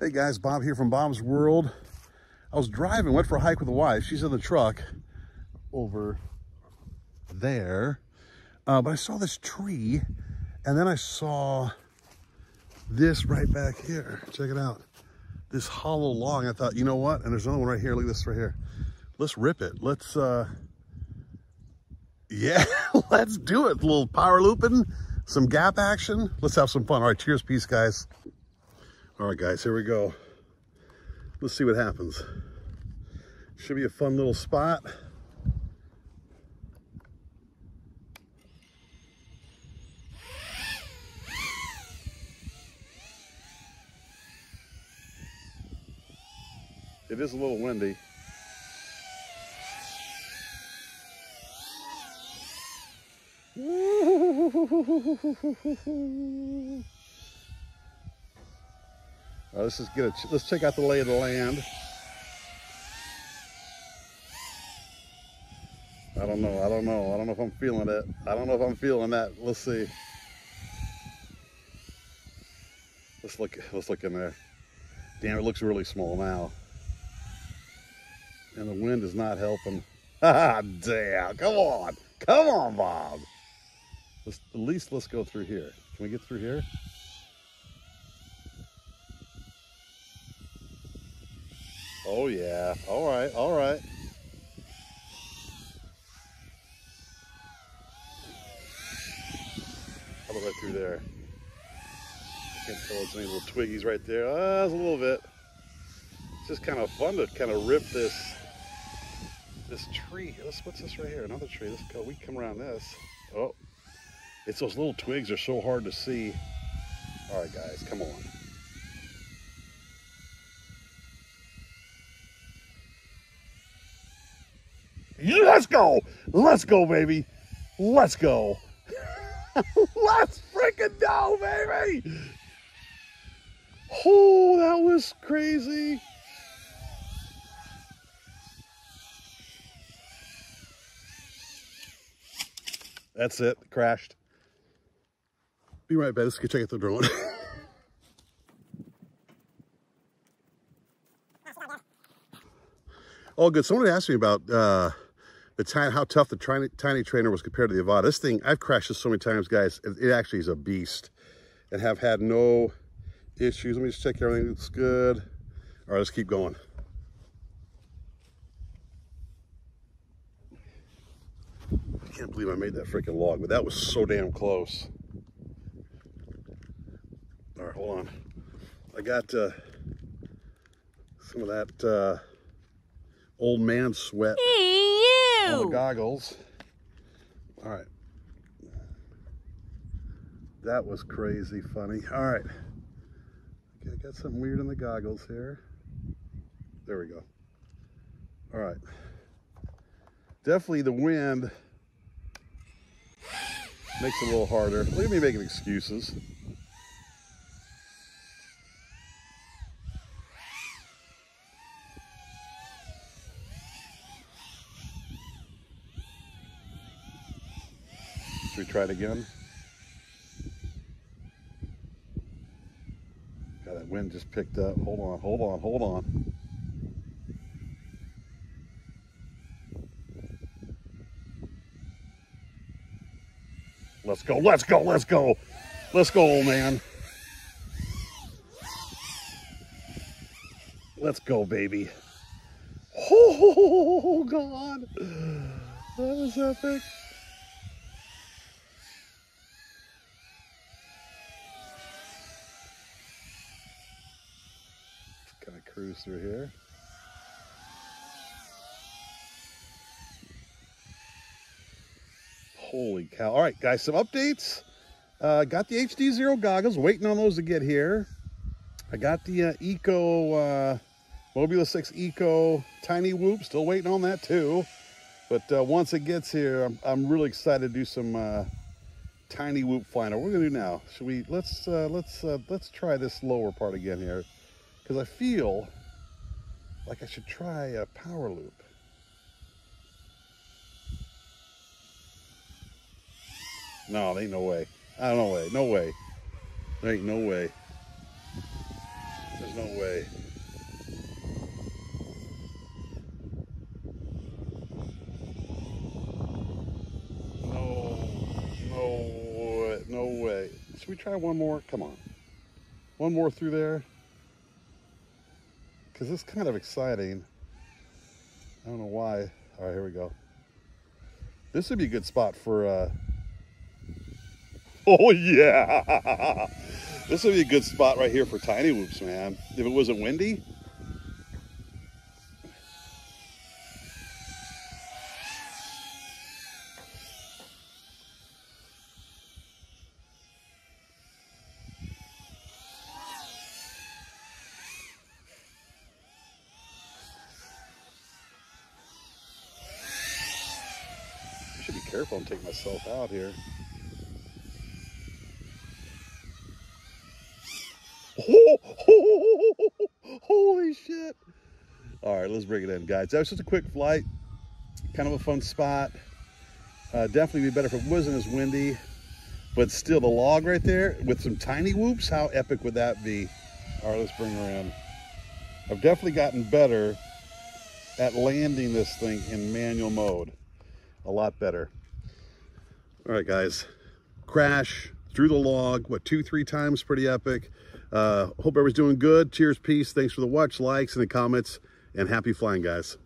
Hey guys, Bob here from Bob's World. I was driving, went for a hike with the wife. She's in the truck over there. Uh, but I saw this tree and then I saw this right back here. Check it out. This hollow log. I thought, you know what? And there's another one right here. Look at this right here. Let's rip it. Let's, uh, yeah, let's do it. A little power looping, some gap action. Let's have some fun. All right, cheers, peace, guys. All right, guys, here we go. Let's see what happens. Should be a fun little spot. It is a little windy. Right, let's just get a, let's check out the lay of the land. I don't know, I don't know, I don't know if I'm feeling it. I don't know if I'm feeling that. Let's see. Let's look, let's look in there. Damn, it looks really small now. And the wind is not helping. Ah, damn, come on. Come on, Bob. Let's, at least let's go through here. Can we get through here? Oh yeah, all right, all right. How about right through there? I can't tell it's any little twiggies right there. Ah, there's a little bit. It's just kind of fun to kind of rip this this tree. Let's what's this right here? Another tree. Let's go. We come around this. Oh, it's those little twigs are so hard to see. All right, guys, come on. Let's go. Let's go, baby. Let's go. Let's freaking go, baby. Oh, that was crazy. That's it. Crashed. Be right back. Let's go check out the drone. All good. Someone asked me about uh, the how tough the tiny, tiny trainer was compared to the Avata. This thing, I've crashed this so many times, guys. It, it, actually is a beast and have had no issues. Let me just check everything looks good. All right, let's keep going. I can't believe I made that freaking log, but that was so damn close. All right, hold on. I got uh, some of that uh, old man sweat on the goggles. All right. That was crazy funny. All right. Okay, I got something weird in the goggles here. There we go. All right. Definitely the wind makes it a little harder. Look at me making excuses. We try it again? God, that wind just picked up. Hold on, hold on, hold on. Let's go, let's go, let's go. Let's go, old man. Let's go, baby. Oh, God. That was epic. Through here. Holy cow. All right, guys, some updates. Uh, got the HD Zero goggles, waiting on those to get here. I got the uh, Eco, uh, Mobula 6 Eco Tiny Whoop, still waiting on that too. But uh, once it gets here, I'm, I'm really excited to do some uh, Tiny Whoop flying. What we're gonna do now? Should we, let's, uh, let's, uh, let's try this lower part again here. Because I feel like I should try a power loop. No, there ain't no way. Ah, I don't know way. No way. There ain't no way. There's no way. No, no, no way. Should we try one more? Come on. One more through there. Because it's kind of exciting. I don't know why. All right, here we go. This would be a good spot for, uh... oh yeah. This would be a good spot right here for tiny whoops, man. If it wasn't windy. Careful and take myself out here. Oh, holy shit. All right, let's bring it in, guys. That was just a quick flight. Kind of a fun spot. Uh, definitely be better if it wasn't as windy. But still, the log right there with some tiny whoops, how epic would that be? All right, let's bring her in. I've definitely gotten better at landing this thing in manual mode. A lot better. All right, guys. Crash through the log, what, two, three times, pretty epic. Uh, hope everybody's doing good. Cheers, peace. Thanks for the watch, likes, and the comments, and happy flying, guys.